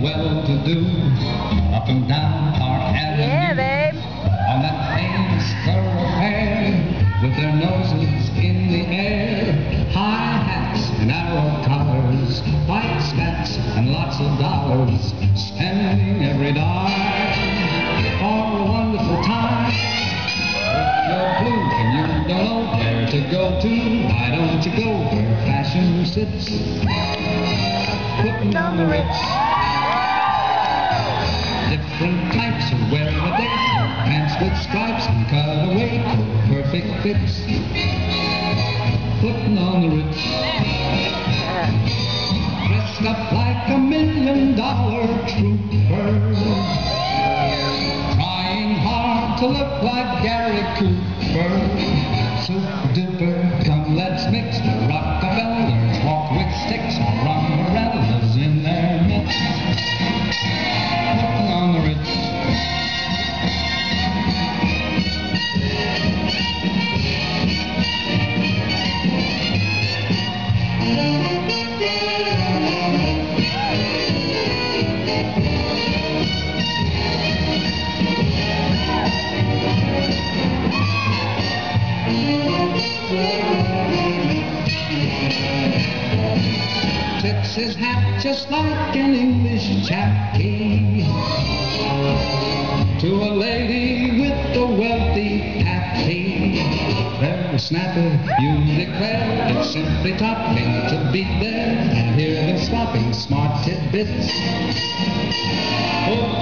well-to-do up and down Park Avenue. Yeah, babe. On that famous thoroughfare with their noses in the air, high hats and arrow collars, white spats and lots of dollars, spending every dime for a wonderful time. If you're blue and you don't know where to go to, why don't you go where fashion sits? Putting on the ritz. Different types who wear a pants with stripes and cutaway perfect fits. Putting on the ritz. Dressed up like a million dollar trooper. Trying hard to look like Gary Cooper. Super duper, Tips his hat just like an English chappie to a lady with a wealthy pappy. Very snappy, you declare it's simply topping to be there and hear them swapping smart tidbits. Oh,